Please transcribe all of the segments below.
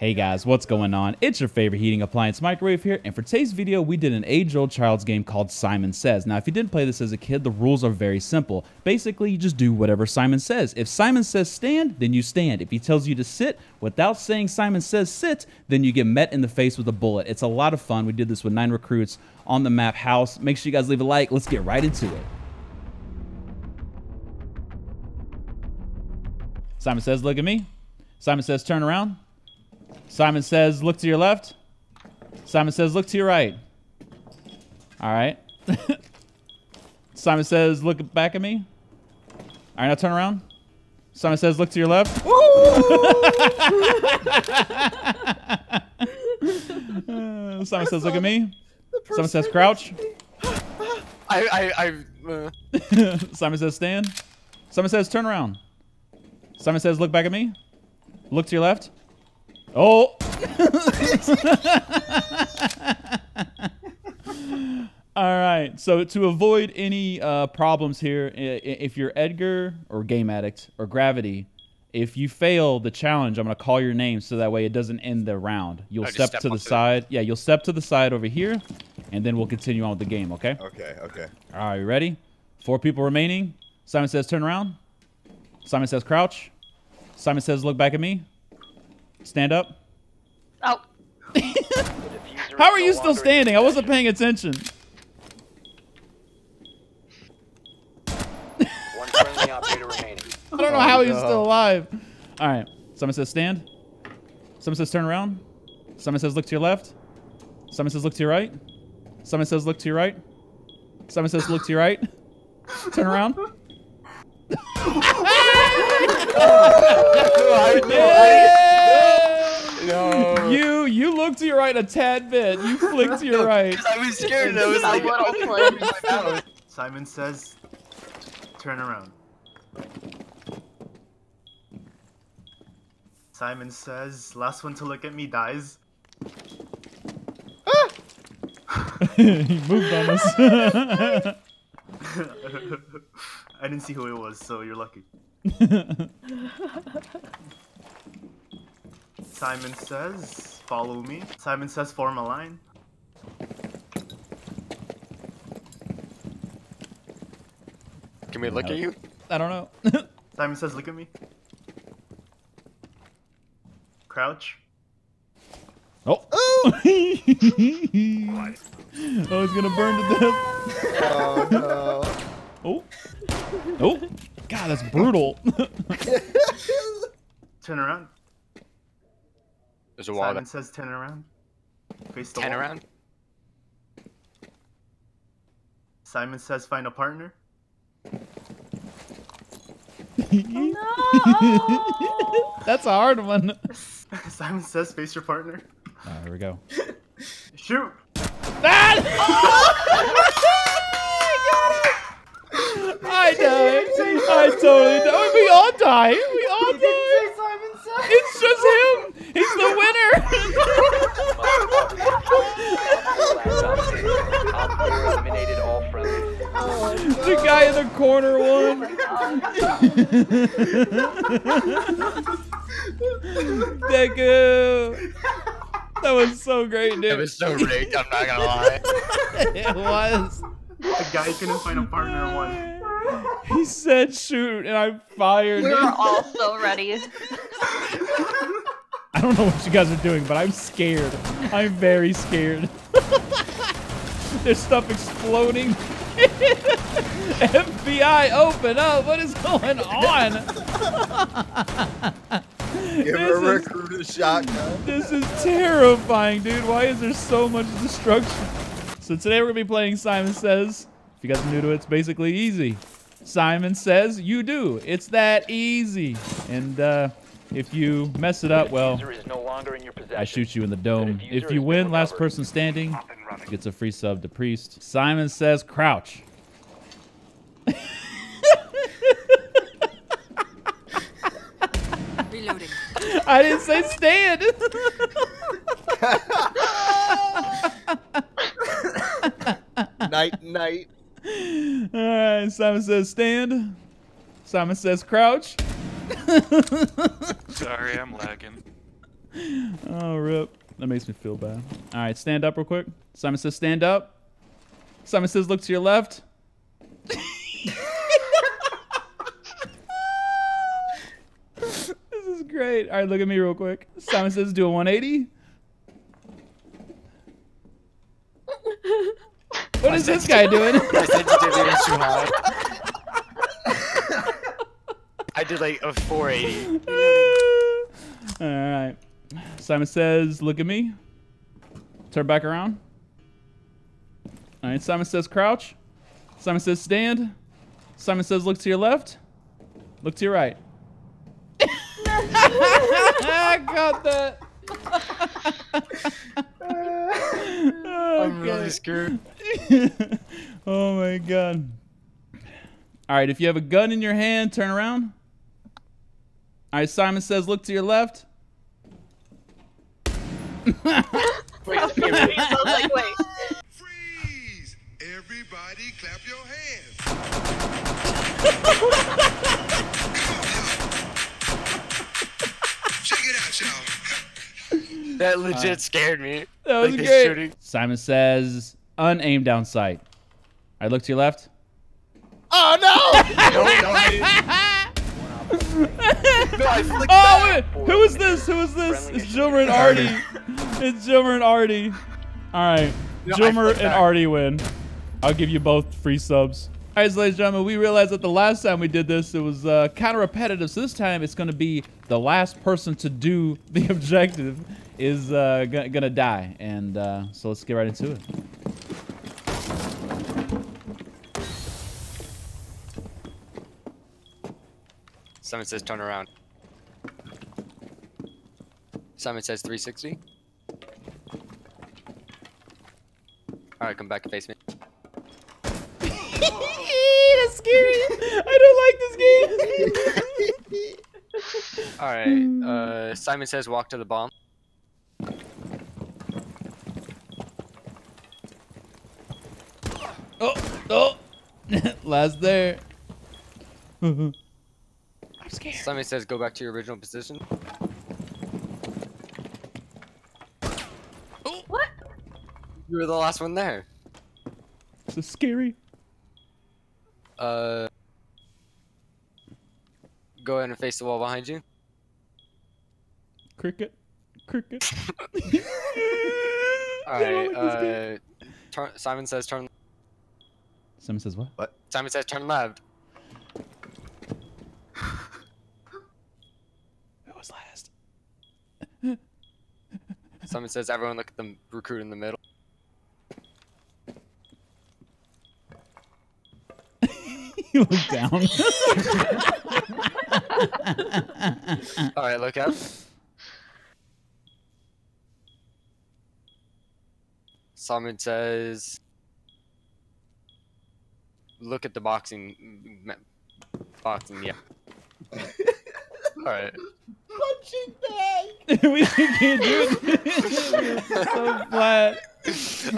Hey guys, what's going on? It's your favorite heating appliance microwave here, and for today's video, we did an age-old child's game called Simon Says. Now, if you didn't play this as a kid, the rules are very simple. Basically, you just do whatever Simon says. If Simon says stand, then you stand. If he tells you to sit without saying Simon says sit, then you get met in the face with a bullet. It's a lot of fun. We did this with nine recruits on the map house. Make sure you guys leave a like. Let's get right into it. Simon says, look at me. Simon says, turn around. Simon says, look to your left. Simon says, look to your right. All right. Simon says, look back at me. All right, now turn around. Simon says, look to your left. Simon says, look at me. Simon says, crouch. I, I, I. Uh, Simon says, stand. Simon says, turn around. Simon says, look back at me. Look to your left. Oh! All right. So to avoid any uh, problems here, if you're Edgar or Game Addict or Gravity, if you fail the challenge, I'm going to call your name so that way it doesn't end the round. You'll step, step to the onto the- side. Yeah, you'll step to the side over here, and then we'll continue on with the game, okay? okay, okay. All right, you ready? Four people remaining. Simon says turn around. Simon says crouch. Simon says look back at me. Stand up. Oh, How are you still standing? I wasn't paying attention. One friendly operator remaining. I don't know how he's oh, still alive. All right. Someone says stand. Someone says turn around. Someone says look to your left. Someone says look to your right. Someone says look to your right. Someone says look to your right. Turn around. No. You you look to your right a tad bit. You flicked to your right. I was scared. I was like, little close. Simon says, turn around. Simon says, last one to look at me dies. Ah! he moved on us. I didn't see who it was, so you're lucky. Simon says, follow me. Simon says, form a line. Can we look at you? I don't know. Simon says, look at me. Crouch. Oh. oh, he's gonna burn to death. Oh no. Oh. Oh. God, that's brutal. Turn around. There's a wall. Simon That, says, turn around. Face the ten wall. around. Simon says, find a partner. No. that's a hard one. Simon says, face your partner. All right, here we go. Shoot. That! Oh! I died. I totally died. We all died. We all died. It's just him. He's the winner. Eliminated all friendlies. the guy in the corner won. Deku. That was so great, dude. It dude. was so rigged. I'm not gonna lie. it was. The guy couldn't find a partner and won. He said shoot, and I fired. We were all so ready. I don't know what you guys are doing, but I'm scared. I'm very scared. There's stuff exploding. FBI, open up. What is going on? Give This her a is- recruit a shotgun. This is terrifying, dude. Why is there so much destruction? So today we're gonna be playing Simon Says. If you guys are new to it, it's basically easy. Simon Says, you do. It's that easy. And uh, if you mess it up, well, no longer in your. I shoot you in the dome. If you win, last recovered. person standing gets a free sub to Priest. Simon Says, crouch. Reloading. I didn't say stand. Night, night. All right, Simon says stand. Simon says crouch. Sorry, I'm lagging. oh, rip. That makes me feel bad. All right, stand up real quick. Simon says, stand up. Simon says, look to your left. this is great. All right, look at me real quick. Simon says, do a 180. Is this guy doing? My sensitivity is too high. I did like a 480. All right. Simon says, look at me. Turn back around. All right. Simon says, crouch. Simon says, stand. Simon says, look to your left. Look to your right. I got that. I'm really Okay. screwed. oh my god. All right, if you have a gun in your hand, turn around. All right, Simon says, look to your left. I was confused. I was like, wait. Freeze! Everybody clap your hands. Check it out, y'all. That legit scared me. That was Like great. shooting- Simon says, unaim down sight. All right, look to your left. Oh no! I I Oh, wait. Who is this? Who is this? Friendly It's Jilmer and Artie. It's Jilmer and Artie. All right. No, Jilmer and back. Artie win. I'll give you both free subs. All right, so ladies and gentlemen, we realized that the last time we did this, it was uh, kind of repetitive. So this time, it's going to be the last person to do the objective is uh, going to die. And uh, so let's get right into it. Simon says turn around. Simon says 360. Alright, come back and face me. That's scary. I don't like this game. Alright, uh, Simon says walk to the bomb. Oh, oh. Last there. I'm scared. Simon says go back to your original position. What? You were the last one there. This is scary. Uh, go ahead and face the wall behind you. Cricket. Cricket. Alright, uh, turn, Simon says turn. Simon says what? what? Simon says turn left. Who was last? Simon says everyone look at the recruit in the middle. you look down. Alright, look up. Simon says, look at the boxing. m- m- Boxing, yeah. Alright. we can't do it. It's so flat.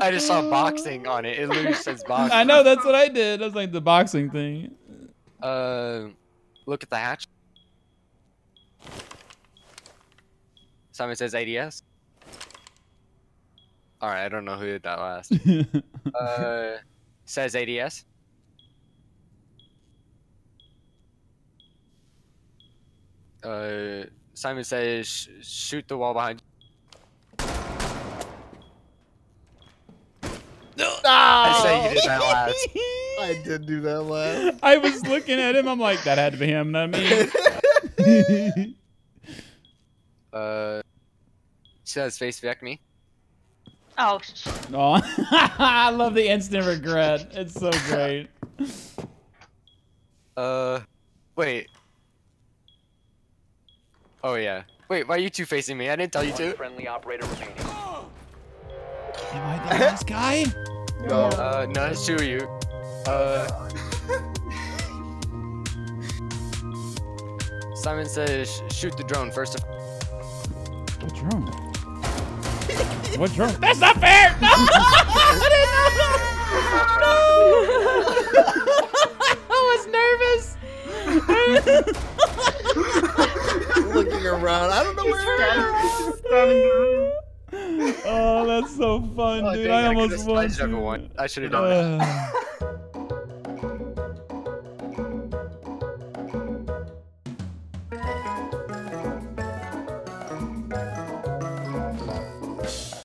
I just saw boxing on it. It literally says boxing. I know that's what I did. That's like the boxing thing. Uh, look at the hatch. Simon says ADS. Alright, I don't know who did that last. Uh, says ADS. Uh, Simon says sh- shoot the wall behind. No. I say you did that last. I did do that last. I was looking at him. I'm like, that had to be him, not me. Uh, says face back me. Oh, sh- oh, I love the instant regret. It's so great. Uh, wait. Oh yeah. Wait, why are you two facing me? I didn't tell you to. friendly operator remaining. Am I the last guy? No. Uh, no, it's two of you. Uh, Simon says shoot the drone first. Of- What drone? what drone? That's not fair! No! No! I was nervous. Looking around. I don't know where. He's standing in. Oh, that's so fun, Oh, dude. dang, I I almost could've won. sliced everyone. too. I should have done that. Uh,